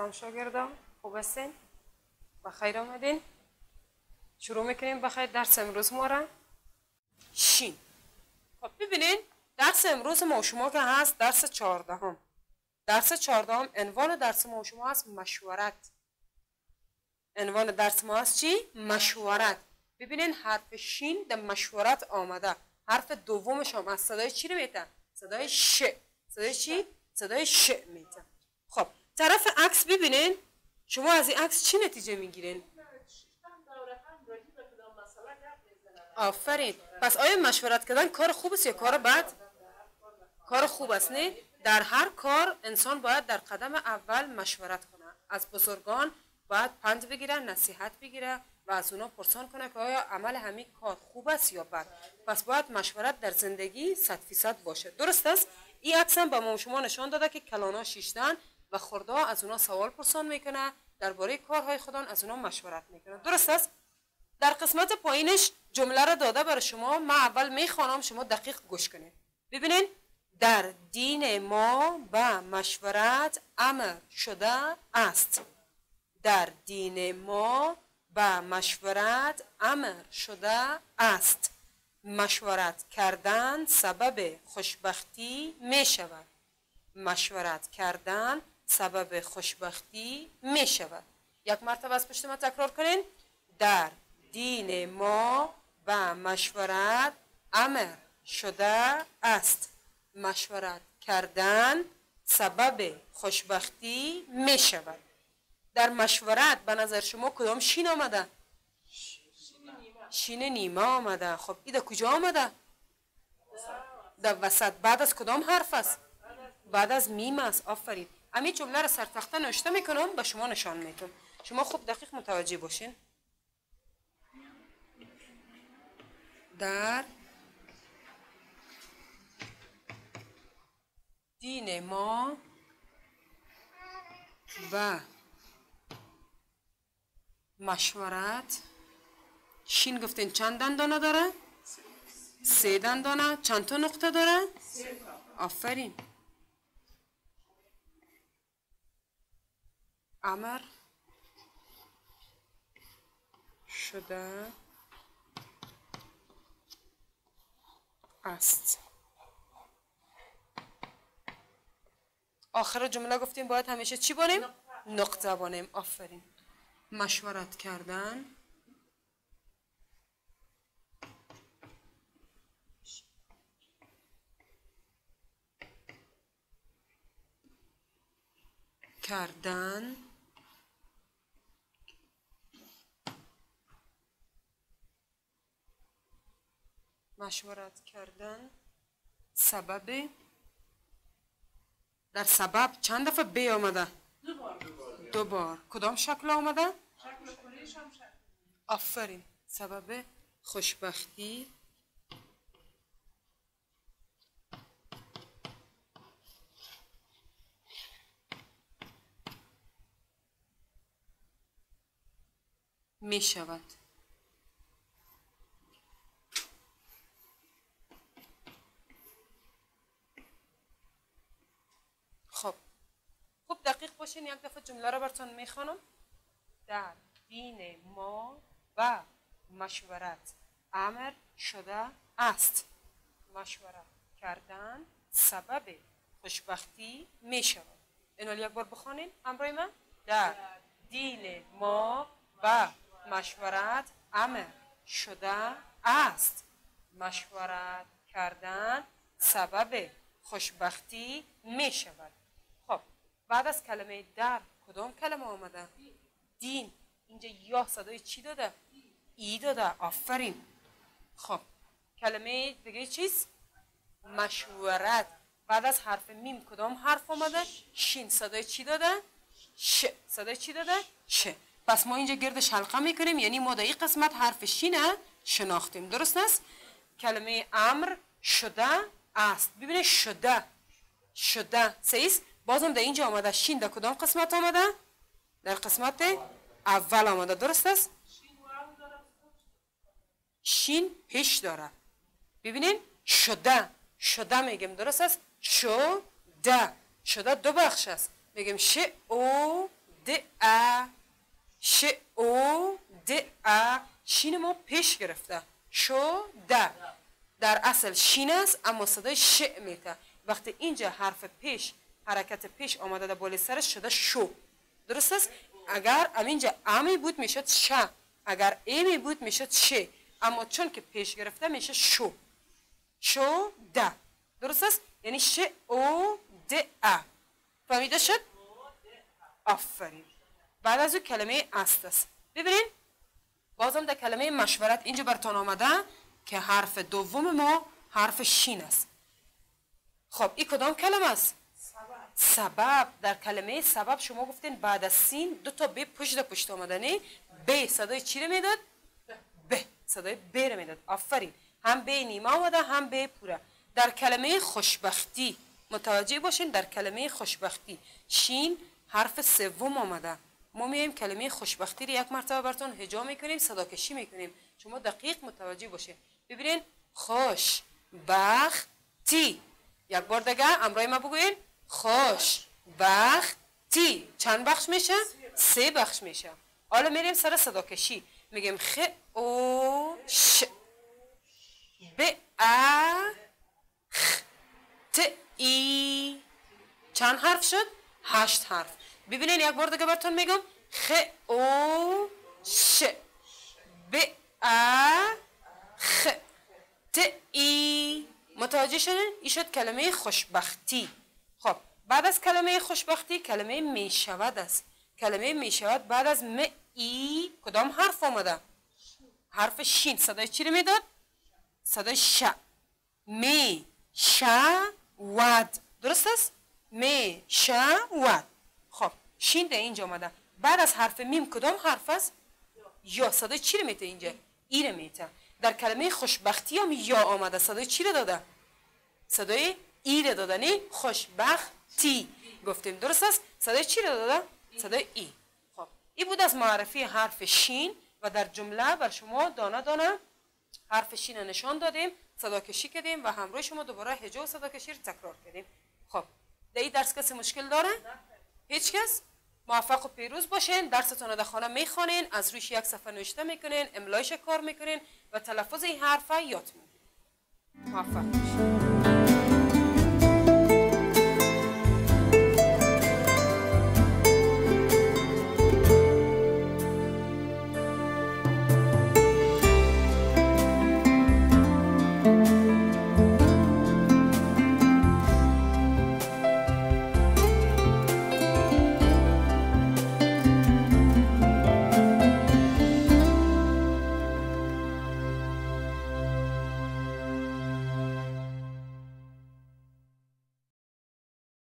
سلام شاگردان. خوب هستین؟ بخیر آمدین. شروع می‌کنیم. بخیر درس امروز ما را شین. خب ببینین درس امروز ما شما که هست درس چهاردهم. درس چهاردهم عنوان درس ما شما هست مشورت. عنوان درس ما هست چی؟ مشورت. ببینین حرف شین در مشورت آمده. حرف دومش هم از صدای چی رو میتن صدای ش. صدای چی؟ صدای ش میتن خب طرف عکس ببینین. شما از این عکس چی نتیجه می‌گیرین؟ آفرین. پس آیا مشورت کردن کار خوب است یا کار بد؟ کار خوب است نه؟ در هر کار انسان باید در قدم اول مشورت کنه. از بزرگان باید پند بگیره نصیحت بگیره و از اونا پرسان کنه که آیا عمل همین کار خوب است یا بد. پس باید مشورت در زندگی صد فیصد باشه. درست است؟ این عکس هم به ما شما نشان داده که کلانا شیشتن. و خورده از اونا سوال پرسان می‌کنه درباره کارهای خودان از اونا مشورت می‌کنه. درست است؟ در قسمت پایینش جمله را داده برای شما. ما اول می‌خوانم شما دقیق گوش کنید. ببینین در دین ما به مشورت امر شده است. در دین ما به مشورت امر شده است. مشورت کردن سبب خوشبختی می شود مشورت کردن سبب خوشبختی می شود یک مرتبه از پشت ما تکرار کنین. در دین ما و مشورت امر شده است. مشورت کردن سبب خوشبختی می شود در مشورت به نظر شما کدام شین آمده؟ شین نیمه آمده. خب این کجا آمده؟ در وسط. بعد از کدام حرف است؟ بعد از میم است. آفرین. امی جمله را سرتخته نوشته می‌کنم به شما نشان میتون شما خوب دقیق متوجه باشین. در دین ما و مشورت شین گفتین چند دندانه داره؟ سه دندانه. چند تا نقطه داره؟ آفرین. امر شده است آخر جمله گفتیم باید همیشه چی بانیم؟ نقطه بانیم. آفرین. مشورت کردن. کردن. مشورت کردن سبب در سبب چند دفعه بی آمده؟ دو بار. کدام شکل آمده؟ آفرین. سبب خوشبختی. می شود خب خوب دقیق باشین یک دفعه جمله را براتون می‌خوانم. در دین ما و مشورت امر شده است. مشورت کردن سبب خوشبختی می شود اینو یک بار بخوانین همراه من. در دین ما و مشورت امر شده است. مشورت کردن سبب خوشبختی می شود بعد از کلمه در کدام کلمه آمده دین. اینجا یا صدای چی داده؟ ای داده. آفرین. خب کلمه دیگه چیز؟ مشورت. بعد از حرف میم کدام حرف آمده شین. صدای چی داده؟ ش. صدای چی داده؟ ش پس ما اینجا گردش حلقه می‌کنیم یعنی ما در این قسمت حرف شینه شناختیم. درست است کلمه امر شده است. ببینید شده. شده. سیست بازم در اینجا آمده. شین در کدام قسمت آمده؟ در قسمت اول آمده. درست است؟ شین پیش داره. ببینین شده. شده میگیم درست است؟ شده. شده دو بخش است. میگیم ش او ا. ش او د ا. شین ما پیش گرفته. شو ده در اصل شین است اما صدای ش میته. وقتی اینجا حرف پیش حرکت پیش آمده در بالی سرش شده شو. درست است اگر اینجا امی بود می‌شد ش اگر ایمی بود می‌شد ش اما چون که پیش گرفته میشه شو. شو ده درست است یعنی ش او د ا. فهمیده شد؟ آفرین. بعد از او کلمه است است ببینین. بازم در کلمه مشورت اینجا براتون آمده که حرف دوم ما حرف شین است. خب این کدام کلمه است؟ سبب در کلمه سبب شما گفتین بعد از سین دو تا ب پشت پشت آمده نه ب صدای چی رو می‌داد؟ ب صدای ب رو می‌داد. آفرین. هم ب نیمه آمده هم ب پوره در کلمه خوشبختی متوجه باشین در کلمه خوشبختی. شین حرف سوم آمده. ما میایم کلمه خوشبختی رو یک مرتبه براتون هجا می‌کنیم صدا کشی می‌کنیم. شما دقیق متوجه باشین. ببینین خوش بختی. یک بار دیگه امرای ما بگوین خوش بختی. چند بخش میشه؟ سه بخش میشه. حالا میریم سر صدا کشی. میگیم خ او ش. ب ا خ ت ای. چند حرف شد؟ هشت حرف. ببینین یک بار دیگه براتون میگم. خ او ش. ب ا خ ت ای. متوجه شدین؟ این شد کلمه خوشبختی. خب بعد از کلمه خوشبختی کلمه می شود است کلمه می شود بعد از م ای کدام حرف آمده؟ حرف شین. صدای چی رو می‌داد؟ صدای ش. می ش ود درست است؟ می ش ود خب شین در اینجا آمده. بعد از حرف میم کدام حرف است؟ یا. صدای چی رو میته اینجا؟ ای رو میته در کلمه خوشبختی هم یا آمده. صدای چی رو داده؟ صدای ای نه خوشبختی. گفتیم درست است؟ صدای چی رو داده صدای ای. خب این بود از معرفی حرف شین و در جمله بر شما دانه دانه حرف شین نشان دادیم صدا کشی کردیم و همراه شما دوباره هجا و صدا کشی تکرار کردیم. خب در این درس کسی مشکل داره؟ هیچ کس؟ موفق و پیروز باشین درستون در خانه می‌خوانین از روش یک صفحه نوشته می‌کنین املایش کار می‌کنین و تلفظ این حرفه یاد می‌گیرین. موفق باشین.